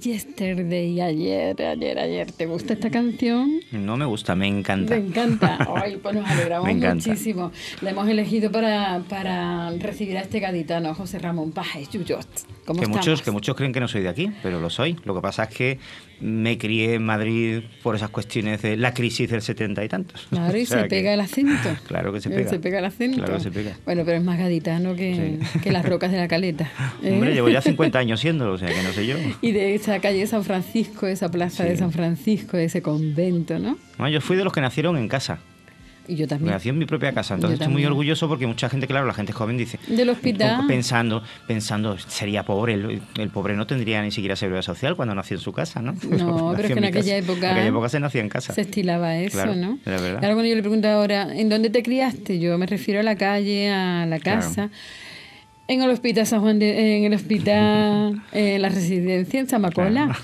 Yesterday, ayer, ayer, ayer. ¿Te gusta esta canción? No me gusta, me encanta. Me encanta. Ay, pues nos alegramos muchísimo. La hemos elegido para, para recibir a este gaditano, José Ramón Pajes Yuyot. que muchos, que muchos creen que no soy de aquí, pero lo soy. Lo que pasa es que me crié en Madrid por esas cuestiones de la crisis del setenta y tantos. Claro, y se pega el acento. Claro que se pega. Se pega el acento. Claro que se pega. Bueno, pero es más gaditano que, que las rocas de la caleta. ¿eh? Hombre, llevo ya 50 años siendo, o sea que no sé yo. Y de esa calle de San Francisco, esa plaza de San Francisco, ese convento, ¿no? Bueno, yo fui de los que nacieron en casa. Y yo también. nací en mi propia casa. Entonces estoy muy orgulloso porque mucha gente, claro, la gente joven dice. Del hospital. Pensando, pensando, sería pobre. El, pobre no tendría ni siquiera seguridad social cuando nació en su casa, ¿no? No, pero es que en aquella época. En aquella época se nacía en casa. Se estilaba eso, ¿no? Era verdad. Claro, cuando yo le pregunto ahora, ¿en dónde te criaste? Yo me refiero a la calle, a la casa. En el hospital San Juan de, en el hospital, en la residencia en Zamacola.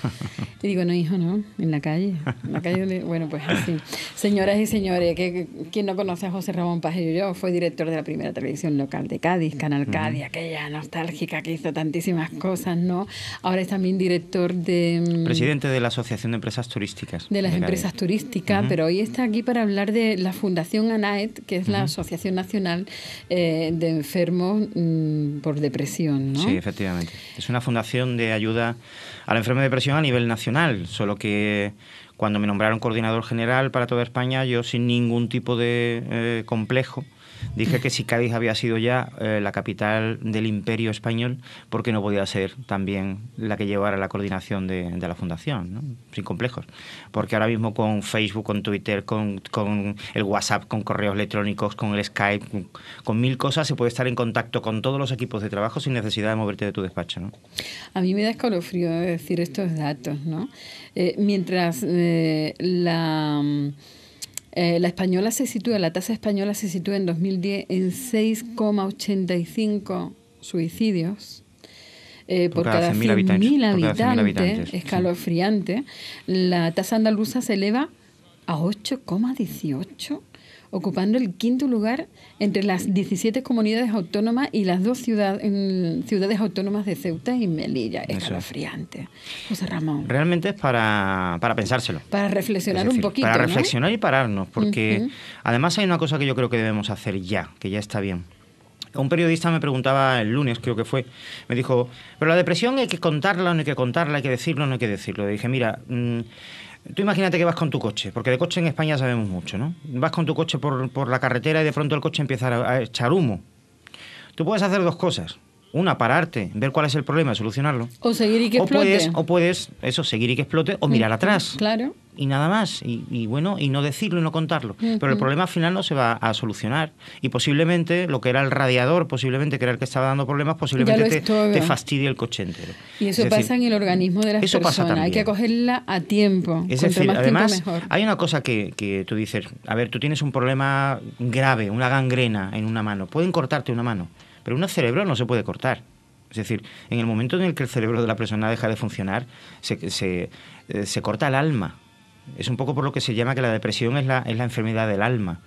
Y digo, no, hijo, no, en la calle. En la calle bueno, pues así. Señoras y señores, que, quien no conoce a José Ramón Pajello, yo fue director de la primera televisión local de Cádiz, Canal Cádiz, aquella nostálgica que hizo tantísimas cosas, ¿no? Ahora es también director de... Mm, Presidente de la Asociación de Empresas Turísticas. De las empresas turísticas, pero hoy está aquí para hablar de la Fundación ANAET, que es la Asociación Nacional eh, de Enfermos mm, por Depresión, ¿no? Sí, efectivamente. Es una fundación de ayuda a la enfermedad de depresión a nivel nacional, solo que cuando me nombraron coordinador general para toda España, yo sin ningún tipo de eh, complejo dije que si Cádiz había sido ya eh, la capital del imperio español, porque no podía ser también la que llevara la coordinación de, la fundación, sin complejos. Porque ahora mismo con Facebook, con Twitter, con, el WhatsApp, con correos electrónicos, con el Skype, con, mil cosas, se puede estar en contacto con todos los equipos de trabajo sin necesidad de moverte de tu despacho. ¿no? A mí me da escalofrío decir estos datos, ¿no? Eh, mientras eh, la eh, la española se sitúa, la tasa española se sitúa en 2010 en 6,85 suicidios. Eh, por, cada 100.000 habitantes, escalofriante. La tasa andaluza se eleva a 8,18 ocupando el quinto lugar entre las 17 comunidades autónomas y las dos ciudades autónomas de Ceuta y Melilla. Escalofriante. José Ramón. Realmente es para, pensárselo. Para reflexionar un poquito. Para reflexionar y pararnos, porque además hay una cosa que yo creo que debemos hacer ya, que ya está bien. Un periodista me preguntaba el lunes, creo que fue, me dijo, pero la depresión hay que contarla, no hay que contarla, hay que decirlo, no hay que decirlo. Le dije, mira, mm, Tú imagínate que vas con tu coche, porque de coche en España sabemos mucho, ¿no? Vas con tu coche por, por la carretera y de pronto el coche empieza a, echar humo. Tú puedes hacer dos cosas. Una, pararte, ver cuál es el problema solucionarlo. O seguir y que explote. Puedes, o puedes, eso, seguir y que explote, o mirar atrás. Claro y nada más. Y, bueno, y no decirlo y no contarlo. Pero el problema al final no se va a solucionar. Y posiblemente lo que era el radiador, posiblemente que era el que estaba dando problemas, posiblemente te, fastidie el coche entero. Y eso pasa en el organismo de las eso personas. Hay que acogerla a tiempo. Es decir, además, hay una cosa que, que tú dices, a ver, tú tienes un problema grave, una gangrena en una mano. Pueden cortarte una mano, pero un cerebro no se puede cortar. Es decir, en el momento en el que el cerebro de la persona deja de funcionar, se, se, eh, se corta el alma es un poco por lo que se llama que la depresión es la, es la enfermedad del alma.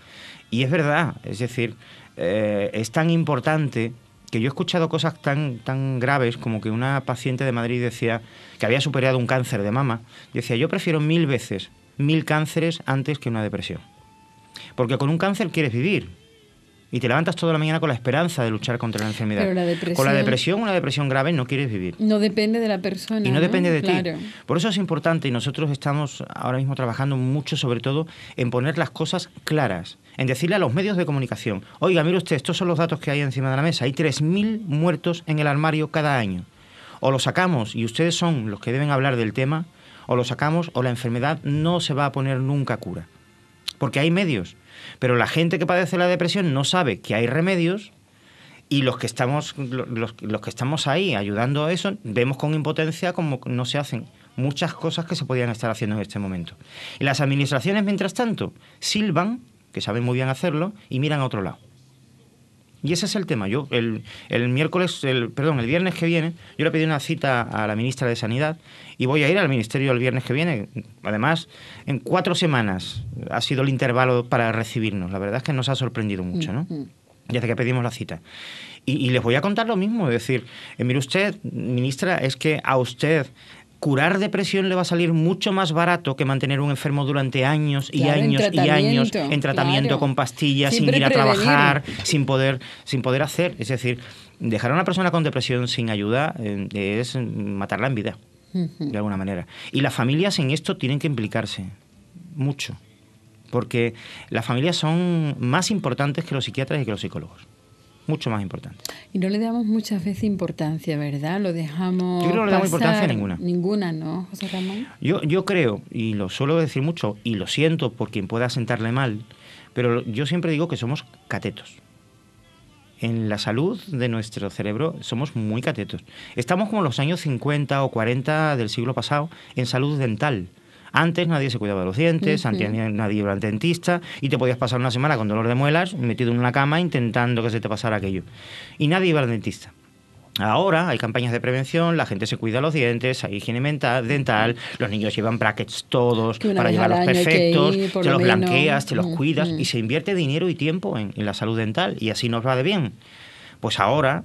Y es verdad, es decir, eh, es tan importante que yo he escuchado cosas tan, tan graves como que una paciente de Madrid decía que había superado un cáncer de mama. Decía, yo prefiero mil veces mil cánceres antes que una depresión. Porque con un cáncer quieres vivir, y te levantas toda la mañana con la esperanza de luchar contra la enfermedad. con la depresión, una depresión grave, no quieres vivir. No depende de la persona. Y no, depende de ti. Por eso es importante y nosotros estamos ahora mismo trabajando mucho, sobre todo, en poner las cosas claras, en decirle a los medios de comunicación, oiga, mire usted, estos son los datos que hay encima de la mesa, hay 3.000 muertos en el armario cada año. O lo sacamos y ustedes son los que deben hablar del tema, o lo sacamos o la enfermedad no se va a poner nunca cura. Porque hay medios pero la gente que padece la depresión no sabe que hay remedios y los que estamos, los, que estamos ahí ayudando a eso, vemos con impotencia como no se hacen muchas cosas que se podían estar haciendo en este momento. Y las administraciones, mientras tanto, silban, que saben muy bien hacerlo, y miran a otro lado. Y ese es el tema. Yo el, el miércoles, el, perdón, el viernes que viene, yo le pedí una cita a la ministra de Sanidad y voy a ir al ministerio el viernes que viene. Además, en cuatro semanas ha sido el intervalo para recibirnos. La verdad es que nos ha sorprendido mucho, ¿no? Ya que pedimos la cita. Y, les voy a contar lo mismo, es decir, eh, mire usted, ministra, es que a usted curar depresión le va a salir mucho más barato que mantener un enfermo durante años y años y años en tratamiento con pastillas, sin ir a trabajar, sin poder, sin poder hacer. Es decir, dejar a una persona con depresión sin ayuda eh, es matarla en vida, de alguna manera. Y las familias en esto tienen que implicarse mucho, porque las familias son más importantes que los psiquiatras y que los psicólogos mucho más importante. Y no le damos muchas veces importancia, ¿verdad? Lo dejamos. Yo creo que no le damos importancia ninguna. Ninguna, ¿no, José Ramón? Yo, yo creo, y lo suelo decir mucho, y lo siento por quien pueda sentarle mal, pero yo siempre digo que somos catetos. En la salud de nuestro cerebro somos muy catetos. Estamos como en los años 50 o 40 del siglo pasado en salud dental antes nadie se cuidaba de los dientes, antes nadie iba al dentista y te podías pasar una semana con dolor de muelas metido en una cama intentando que se te pasara aquello. Y nadie iba al dentista. Ahora hay campañas de prevención, la gente se cuida los dientes, hay higiene mental, dental, los niños llevan brackets todos para llevarlos perfectos, te los blanqueas, te los cuidas y se invierte dinero y tiempo en, en la salud dental y así nos va de bien. Pues ahora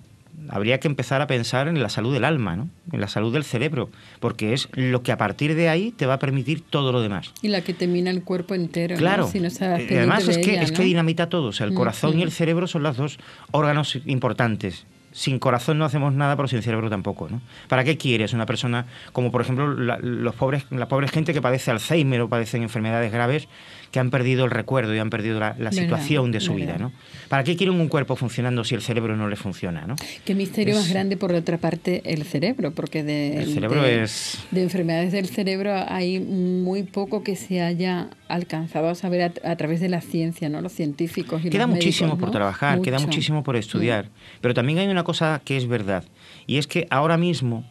habría que empezar a pensar en la salud del alma, ¿no? en la salud del cerebro, porque es lo que a partir de ahí te va a permitir todo lo demás. Y la que te mina el cuerpo entero. Claro, si no eh, además es, que, es que dinamita todo, o sea, el corazón y el cerebro son los dos órganos importantes sin corazón no hacemos nada, pero sin cerebro tampoco, ¿no? ¿Para qué quieres una persona como, por ejemplo, la, los pobres, la pobre gente que padece Alzheimer o padecen enfermedades graves que han perdido el recuerdo y han perdido la, situación de su vida, ¿no? ¿Para qué quieren un cuerpo funcionando si el cerebro no le funciona, ¿no? Qué misterio más grande, por otra parte, el cerebro, porque de, el cerebro es... de enfermedades del cerebro hay muy poco que se haya alcanzado a saber a, través de la ciencia, ¿no? Los científicos y Queda los muchísimo por trabajar, queda muchísimo por estudiar, pero también hay una cosa que es verdad, y es que ahora mismo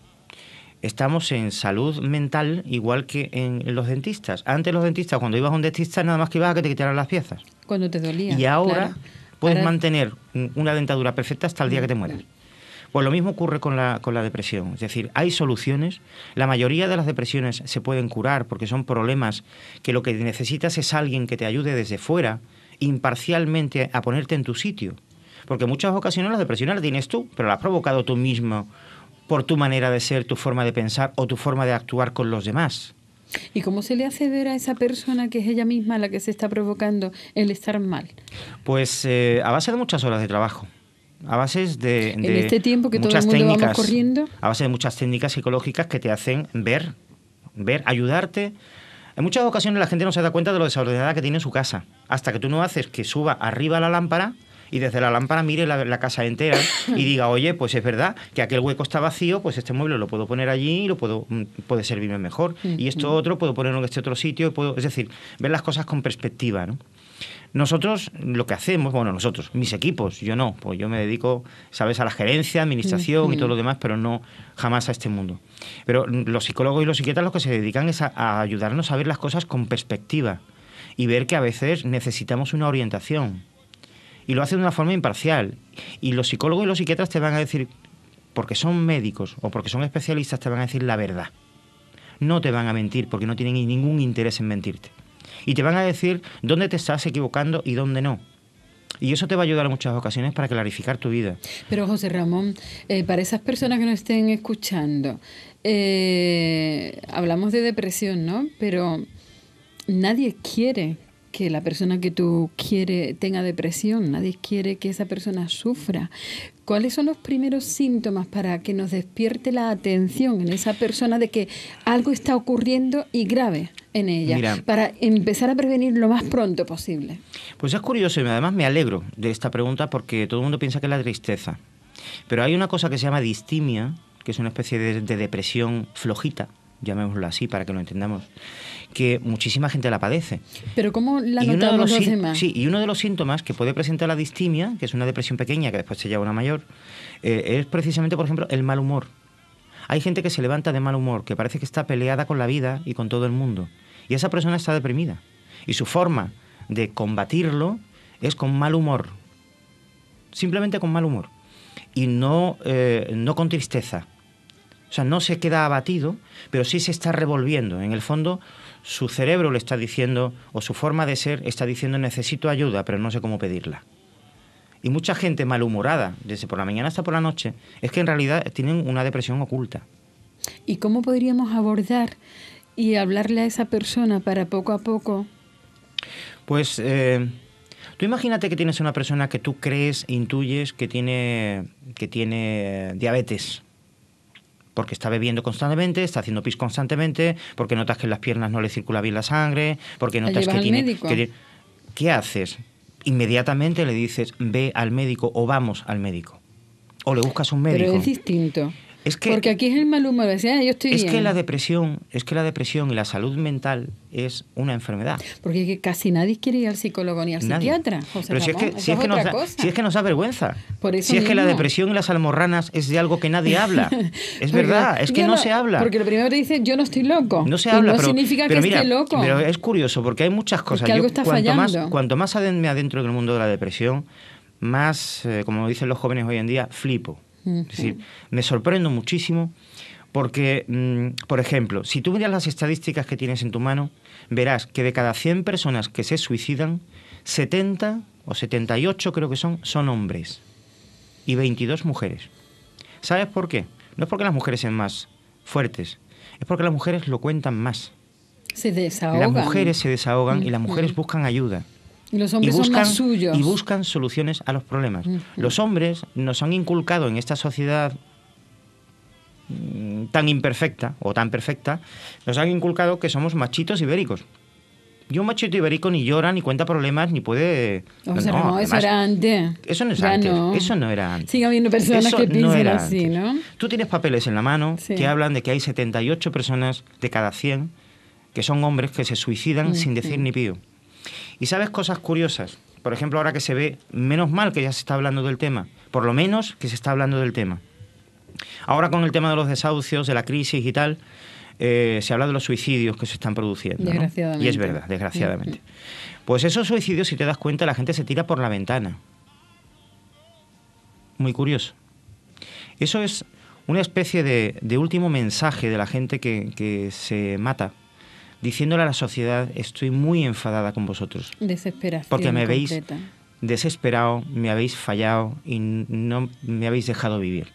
estamos en salud mental igual que en los dentistas. Antes los dentistas, cuando ibas a un dentista, nada más que ibas a que te quitaran las piezas. Cuando te dolía. Y ahora puedes mantener una dentadura perfecta hasta el día que te mueras. Pues lo mismo ocurre con la, con la depresión. Es decir, hay soluciones. La mayoría de las depresiones se pueden curar porque son problemas que lo que necesitas es alguien que te ayude desde fuera, imparcialmente, a ponerte en tu sitio. Porque en muchas ocasiones la depresión la tienes tú, pero la has provocado tú mismo por tu manera de ser, tu forma de pensar o tu forma de actuar con los demás. ¿Y cómo se le hace ver a esa persona que es ella misma la que se está provocando el estar mal? Pues eh, a base de muchas horas de trabajo. A base de, en este tiempo que todo el mundo vamos corriendo. A base de muchas técnicas psicológicas que te hacen ver, ver, ayudarte. En muchas ocasiones la gente no se da cuenta de lo desordenada que tiene en su casa. Hasta que tú no haces que suba arriba la lámpara y desde la lámpara mire la, casa entera y diga, oye, pues es verdad que aquel hueco está vacío, pues este mueble lo puedo poner allí y lo puedo, mm, puede servirme mejor. Y esto otro puedo ponerlo en este otro sitio, puedo, es decir, ver las cosas con perspectiva, ¿no? Nosotros lo que hacemos, bueno, nosotros, mis equipos, yo no, pues yo me dedico, sabes, a la gerencia, administración y todo lo demás, pero no jamás a este mundo. Pero los psicólogos y los psiquiatras lo que se dedican es a ayudarnos a ver las cosas con perspectiva y ver que a veces necesitamos una orientación y lo hace de una forma imparcial. Y los psicólogos y los psiquiatras te van a decir, porque son médicos o porque son especialistas, te van a decir la verdad. No te van a mentir porque no tienen ningún interés en mentirte. Y te van a decir dónde te estás equivocando y dónde no. Y eso te va a ayudar en muchas ocasiones para clarificar tu vida. Pero José Ramón, eh, para esas personas que nos estén escuchando, eh, hablamos de depresión, ¿no? Pero nadie quiere que la persona que tú quieres tenga depresión, nadie quiere que esa persona sufra. ¿Cuáles son los primeros síntomas para que nos despierte la atención en esa persona de que algo está ocurriendo y grave en ella, para empezar a prevenir lo más pronto posible? Pues es curioso y además me alegro de esta pregunta porque todo el mundo piensa que es la tristeza. Pero hay una cosa que se llama distimia, que es una especie de, de depresión flojita, llamémoslo así para que lo entendamos, que muchísima gente la padece. Pero ¿cómo la notamos los, demás? Sí, y uno de los síntomas que puede presentar la distimia, que es una depresión pequeña que después se lleva una mayor, eh, es precisamente, por ejemplo, el mal humor. Hay gente que se levanta de mal humor, que parece que está peleada con la vida y con todo el mundo. Y esa persona está deprimida. Y su forma de combatirlo es con mal humor. Simplemente con mal humor. Y no, eh, no con tristeza. O sea, no se queda abatido, pero sí se está revolviendo. En el fondo, su cerebro le está diciendo, o su forma de ser está diciendo necesito ayuda, pero no sé cómo pedirla. Y mucha gente malhumorada, desde por la mañana hasta por la noche, es que en realidad tienen una depresión oculta. ¿Y cómo podríamos abordar y hablarle a esa persona para poco a poco? Pues eh, tú imagínate que tienes una persona que tú crees, intuyes que tiene, que tiene diabetes porque está bebiendo constantemente, está haciendo pis constantemente, porque notas que en las piernas no le circula bien la sangre, porque notas que tiene, que ¿Qué haces? Inmediatamente le dices, ve al médico o vamos al médico. O le buscas un médico. Pero es distinto. Porque aquí es el mal humor, yo estoy es que la depresión, es que la depresión y la salud mental es una enfermedad. Porque casi nadie quiere ir al psicólogo ni al psiquiatra. Pero si es que, si es, que nos da, si es que nos da vergüenza. si es que la depresión y las almorranas es de algo que nadie habla. es verdad, es que no, se habla. Porque lo primero te dicen, yo no estoy loco. No se habla, no pero, significa que esté loco. Pero es curioso porque hay muchas cosas. algo está cuanto fallando. más, cuanto más me adentro en el mundo de la depresión, más, eh, como dicen los jóvenes hoy en día, flipo. Es decir, me sorprendo muchísimo porque, mm, por ejemplo, si tú miras las estadísticas que tienes en tu mano, verás que de cada 100 personas que se suicidan, 70 o 78 creo que son, son hombres y 22 mujeres. ¿Sabes por qué? No es porque las mujeres sean más fuertes, es porque las mujeres lo cuentan más. Se desahogan. Las mujeres se desahogan y las mujeres buscan ayuda. Y los hombres buscan, son más suyos. Y buscan soluciones a los problemas. Los hombres nos han inculcado en esta sociedad mm, tan imperfecta o tan perfecta, nos han inculcado que somos machitos ibéricos. Y un machito ibérico ni llora, ni cuenta problemas, ni puede... O sea, no, eso era antes. Eso no es antes. Eso no era antes. Sigue habiendo personas que piensan así, ¿no? Tú tienes papeles en la mano que hablan de que hay 78 personas de cada 100 que son hombres que se suicidan sin decir ni pío. Y sabes cosas curiosas. Por ejemplo, ahora que se ve, menos mal que ya se está hablando del tema, por lo menos que se está hablando del tema. Ahora con el tema de los desahucios, de la crisis y tal, eh, se habla de los suicidios que se están produciendo. Desgraciadamente. Y es verdad, desgraciadamente. Pues esos suicidios, si te das cuenta, la gente se tira por la ventana. Muy curioso. Eso es una especie de, último mensaje de la gente que, que se mata diciéndole a la sociedad, estoy muy enfadada con vosotros. Desesperación. Porque me habéis desesperado, me habéis fallado y no me habéis dejado vivir.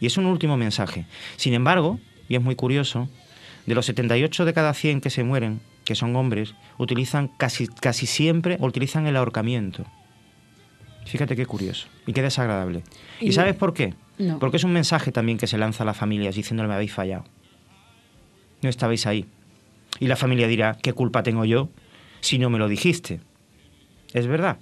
Y es un último mensaje. Sin embargo, y es muy curioso, de los 78 de cada 100 que se mueren, que son hombres, utilizan casi, casi siempre utilizan el ahorcamiento. Fíjate qué curioso y qué desagradable. ¿Y, sabes por qué? Porque es un mensaje también que se lanza a las familias diciéndole me habéis fallado. No estabais ahí. Y la familia dirá, ¿qué culpa tengo yo si no me lo dijiste? Es verdad.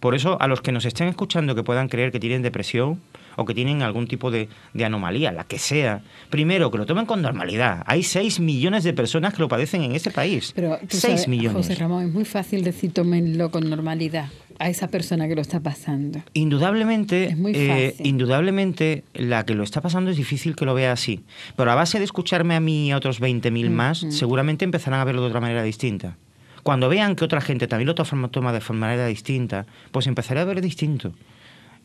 Por eso, a los que nos estén escuchando que puedan creer que tienen depresión o que tienen algún tipo de, anomalía, la que sea, primero que lo tomen con normalidad. Hay 6 millones de personas que lo padecen en este país. Pero 6 millones. José Ramón, es muy fácil decir tómenlo con normalidad a esa persona que lo está pasando. Indudablemente, eh, indudablemente la que lo está pasando es difícil que lo vea así. Pero a base de escucharme a mí y a otros 20.000 más, seguramente empezarán a verlo de otra manera distinta. Cuando vean que otra gente también lo toma de manera distinta, pues empezaré a ver distinto.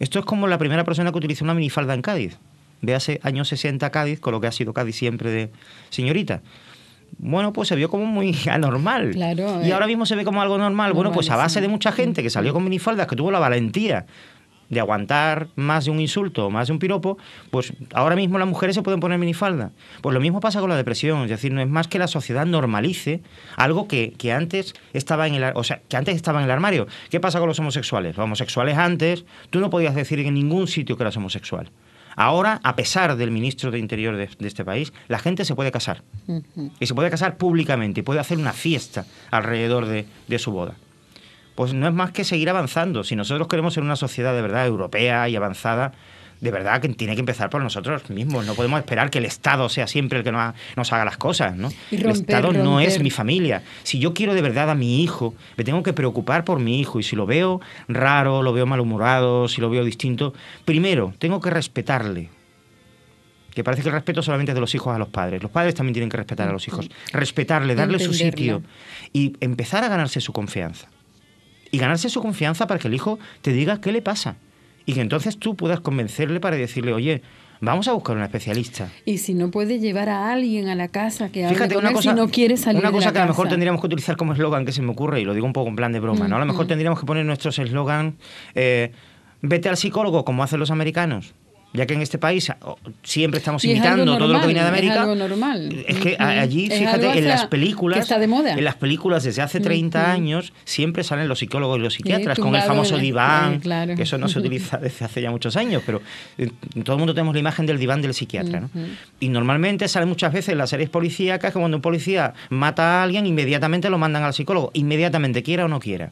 Esto es como la primera persona que utilizó una minifalda en Cádiz. Véase años 60 Cádiz, con lo que ha sido Cádiz siempre de señorita bueno, pues se vio como muy anormal. Claro, y eh. ahora mismo se ve como algo normal. Bueno, pues a base de mucha gente que salió con minifaldas, que tuvo la valentía de aguantar más de un insulto o más de un piropo, pues ahora mismo las mujeres se pueden poner minifalda. Pues lo mismo pasa con la depresión, es decir, no es más que la sociedad normalice algo que, que, antes estaba en el, o sea, que antes estaba en el armario. ¿Qué pasa con los homosexuales? Los homosexuales antes, tú no podías decir en ningún sitio que eras homosexual. Ahora, a pesar del ministro de Interior de, este país, la gente se puede casar. Y se puede casar públicamente y puede hacer una fiesta alrededor de, de su boda pues no es más que seguir avanzando. Si nosotros queremos ser una sociedad de verdad europea y avanzada, de verdad que tiene que empezar por nosotros mismos. No podemos esperar que el Estado sea siempre el que nos, haga las cosas, ¿no? el Estado no es mi familia. Si yo quiero de verdad a mi hijo, me tengo que preocupar por mi hijo. Y si lo veo raro, lo veo malhumorado, si lo veo distinto, primero tengo que respetarle. Que parece que el respeto solamente es de los hijos a los padres. Los padres también tienen que respetar a los hijos. Respetarle, darle su sitio y empezar a ganarse su confianza. Y ganarse su confianza para que el hijo te diga qué le pasa y que entonces tú puedas convencerle para decirle, oye, vamos a buscar un especialista. Y si no puede llevar a alguien a la casa que Fíjate, una cosa, si no quiere salir Una cosa que a lo mejor tendríamos que utilizar como eslogan, que se me ocurre, y lo digo un poco en plan de broma, ¿no? A lo mejor tendríamos que poner nuestros eslogan, eh, vete al psicólogo como hacen los americanos. Ya que en este país siempre estamos imitando todo lo que viene de América. Es algo normal. Es que allí, fíjate, en las películas. está de moda. En las películas desde hace 30 años siempre salen los psicólogos y los psiquiatras con el famoso diván, que eso no se utiliza desde hace ya muchos años, pero eh, todo el mundo tenemos la imagen del diván del psiquiatra. ¿no? Y normalmente salen muchas veces en las series policíacas que cuando un policía mata a alguien, inmediatamente lo mandan al psicólogo, inmediatamente, quiera o no quiera.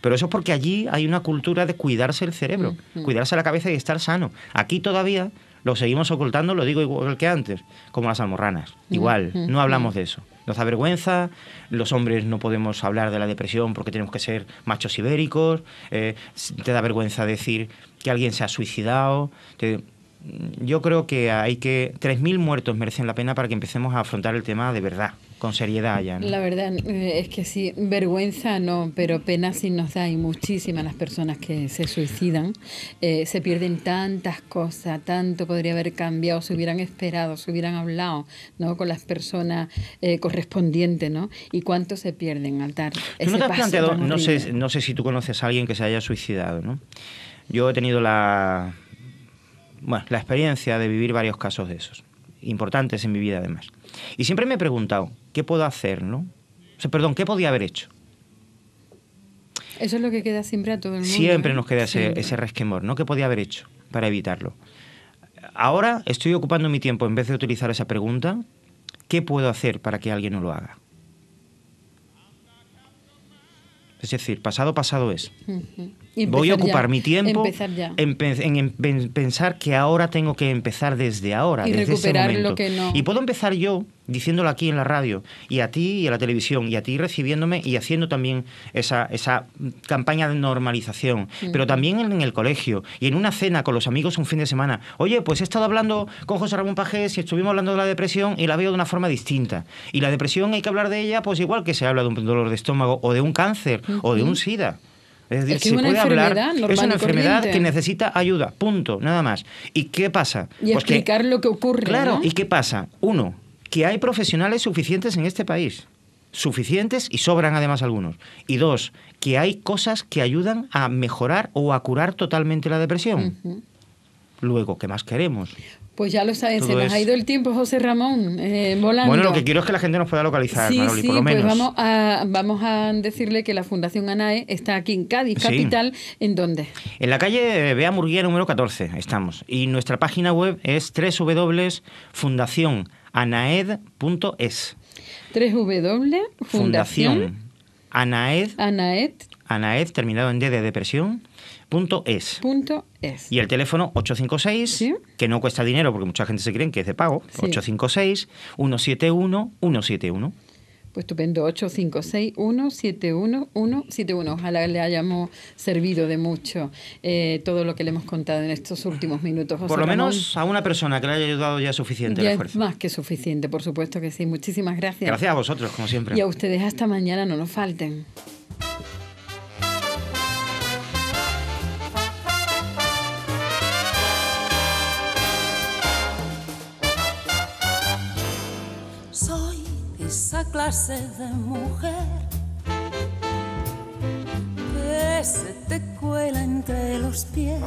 Pero eso es porque allí hay una cultura de cuidarse el cerebro, cuidarse la cabeza y estar sano. Aquí todavía lo seguimos ocultando, lo digo igual que antes, como las almorranas. Igual, no hablamos de eso. Nos da vergüenza, los hombres no podemos hablar de la depresión porque tenemos que ser machos ibéricos, eh, te da vergüenza decir que alguien se ha suicidado. Yo creo que hay que... 3.000 muertos merecen la pena para que empecemos a afrontar el tema de verdad con seriedad ya. La verdad eh, es que sí, vergüenza no, pero pena sí nos da y muchísimas las personas que se suicidan. Eh, se pierden tantas cosas, tanto podría haber cambiado, se hubieran esperado, se hubieran hablado ¿no? con las personas eh, correspondientes, ¿no? Y cuánto se pierden al dar. ¿Tú no te has planteado, no sé, no sé si tú conoces a alguien que se haya suicidado, ¿no? Yo he tenido la, bueno, la experiencia de vivir varios casos de esos, importantes en mi vida además. Y siempre me he preguntado, ¿qué puedo hacer, no? O sea, perdón, ¿qué podía haber hecho? Eso es lo que queda siempre a todo el mundo. Siempre nos queda ese, ese resquemor, ¿no? ¿Qué podía haber hecho para evitarlo? Ahora estoy ocupando mi tiempo, en vez de utilizar esa pregunta, ¿qué puedo hacer para que alguien no lo haga? Es decir, pasado, pasado es. Voy a ocupar mi tiempo en, pensar que ahora tengo que empezar desde ahora, y desde recuperar ese Lo que no. Y puedo empezar yo diciéndolo aquí en la radio, y a ti y a la televisión, y a ti recibiéndome y haciendo también esa, esa campaña de normalización, pero también en, el colegio y en una cena con los amigos un fin de semana. Oye, pues he estado hablando con José Ramón Pajés y estuvimos hablando de la depresión y la veo de una forma distinta. Y la depresión hay que hablar de ella, pues igual que se habla de un dolor de estómago o de un cáncer o de un SIDA. Es decir, se puede hablar. Es una enfermedad que necesita ayuda, punto, nada más. ¿Y qué pasa? Y pues explicar lo que ocurre. Claro, ¿y qué pasa? Uno, que hay profesionales suficientes en este país. Suficientes y sobran además algunos. Y dos, que hay cosas que ayudan a mejorar o a curar totalmente la depresión. Luego, ¿qué más queremos? Pues ya lo sabes, se nos ha ido el tiempo, José Ramón, eh, volando. Bueno, lo que quiero es que la gente nos pueda localizar, sí, Maroli, sí, por lo pues menos. vamos a, vamos a decirle que la Fundación ANAE está aquí en Cádiz, capital. ¿En dónde? En la calle Bea Murguía, número 14, estamos. Y nuestra página web es www.fundacionanaed.es. www.fundación Anaed, Anaed, Anaed, terminado en D de depresión, Punto es. Punto es. Y el teléfono 856, que no cuesta dinero porque mucha gente se cree que es de pago, 856-171-171. Pues estupendo, 856-171-171. Ojalá le hayamos servido de mucho eh, todo lo que le hemos contado en estos últimos minutos. por lo menos a una persona que le haya ayudado ya suficiente ya Es más que suficiente, por supuesto que sí. Muchísimas gracias. Gracias a vosotros, como siempre. Y a ustedes hasta mañana, no nos falten. Clase de mujer que se te cuela entre los pies.